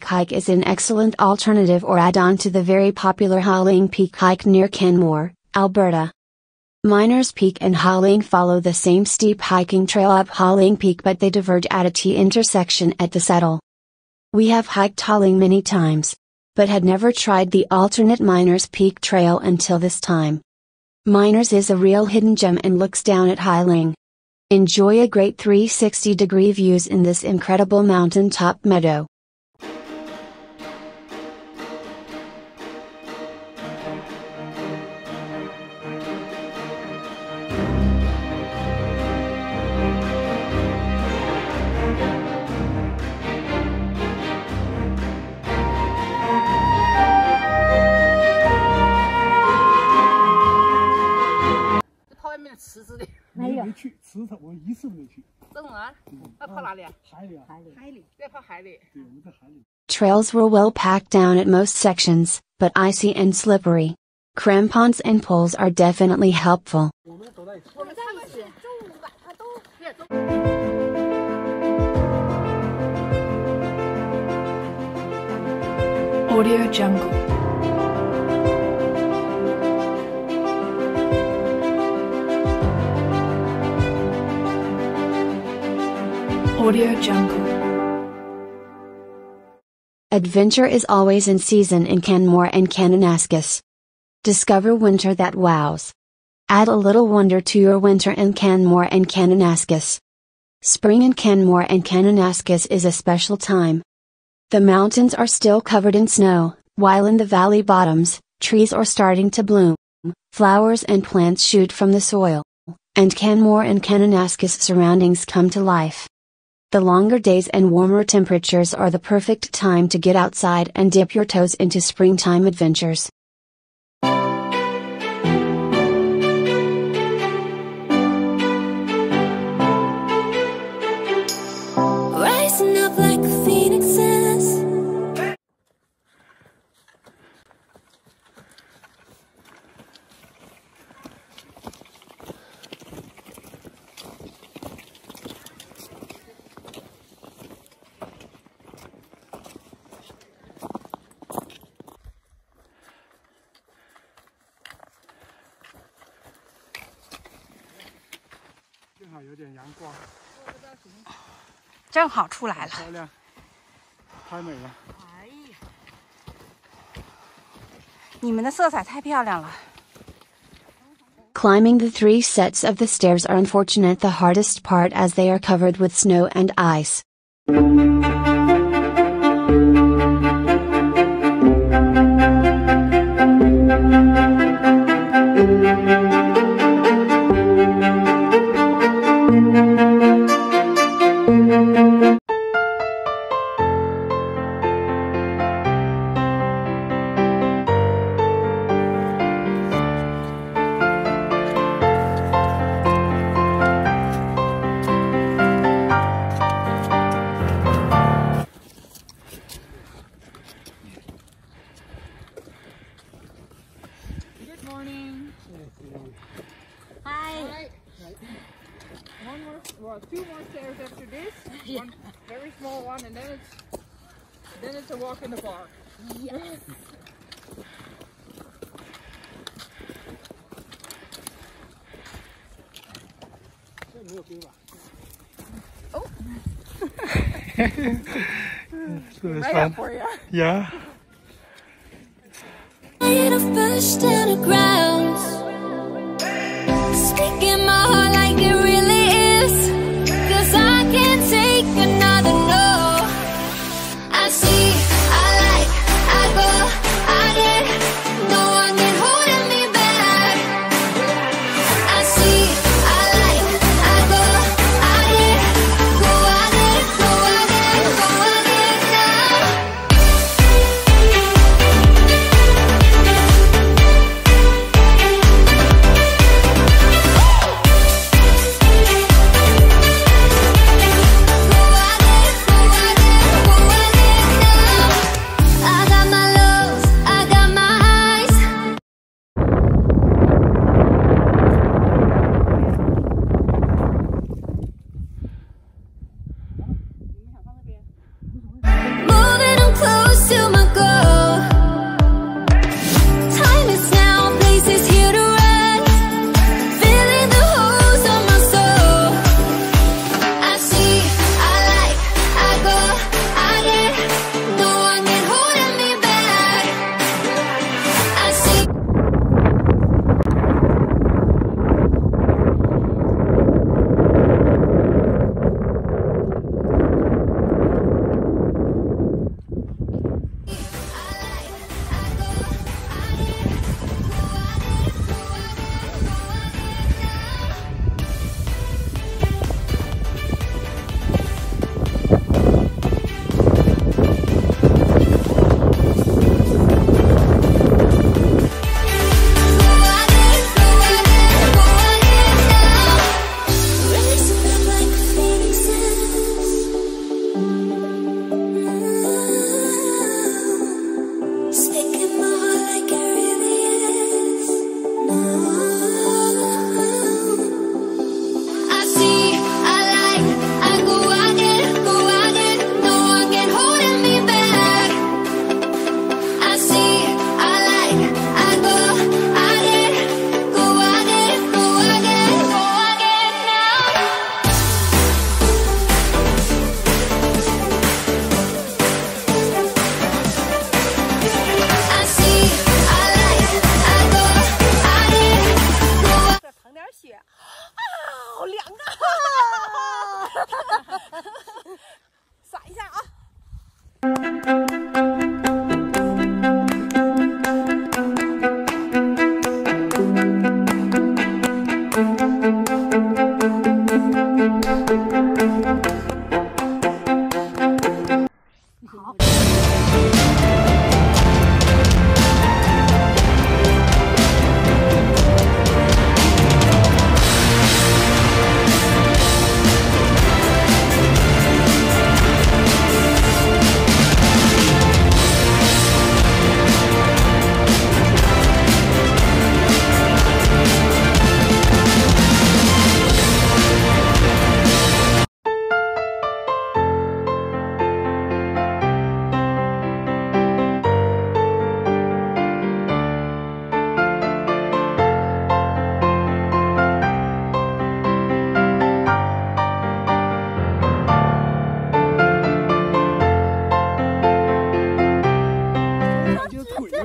Peak Hike is an excellent alternative or add-on to the very popular Ha Ling Peak hike near Canmore, Alberta. Miners Peak and Ha Ling follow the same steep hiking trail up Ha Ling Peak but they diverge at a T intersection at the saddle. We have hiked Ha Ling many times, but had never tried the alternate Miners Peak trail until this time. Miners is a real hidden gem and looks down at Ha Ling. Enjoy a great 360 degree views in this incredible mountaintop meadow. 石头，我一次都没去。真的啊？那跑哪里啊？海里啊。海里。海里。在跑海里。对，我们在海里。Trails were well packed down at most sections, but icy and slippery. Crampons and poles are definitely helpful. Audio Jungle Audio Jungle. Adventure is always in season in Canmore and Kananaskis. Discover winter that wows. Add a little wonder to your winter in Canmore and Kananaskis. Spring in Canmore and Kananaskis is a special time. The mountains are still covered in snow, while in the valley bottoms, trees are starting to bloom, flowers and plants shoot from the soil, and Canmore and Kananaskis surroundings come to life. The longer days and warmer temperatures are the perfect time to get outside and dip your toes into springtime adventures. Climbing the three sets of the stairs are unfortunate the hardest part as they are covered with snow and ice. One very small one, and then it's then it's a walk in the park. Yes. oh. so right fun. for you. Yeah.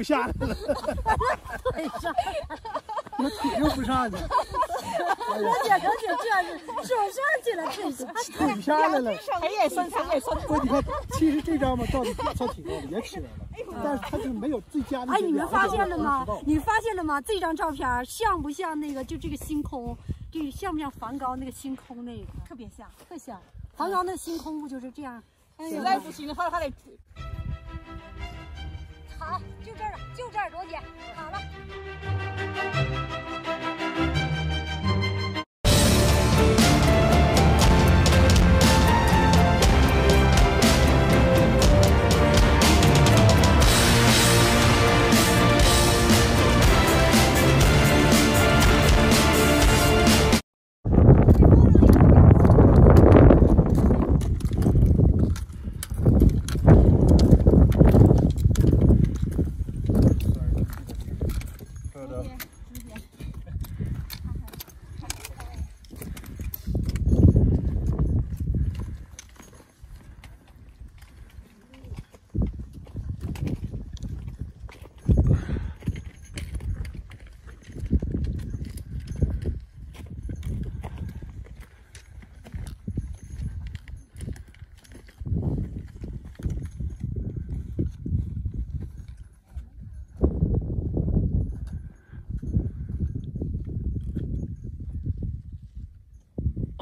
下来了，那腿又不上去，我姐能姐这样子，手上去了，腿下。腿下来了。腿也伸，腿也伸。不，你看，其实这张嘛，照的算挺高的，也起来了，但是它就没有最佳的。哎，你们发现了吗？你发现了吗？这张照片像不像那个？就这个星空，这像不像梵高那个星空那个？特别像，特像。梵高那星空不就是这样？哎实呀在不行的话，还得好，就这儿了，就这儿，罗姐，好了。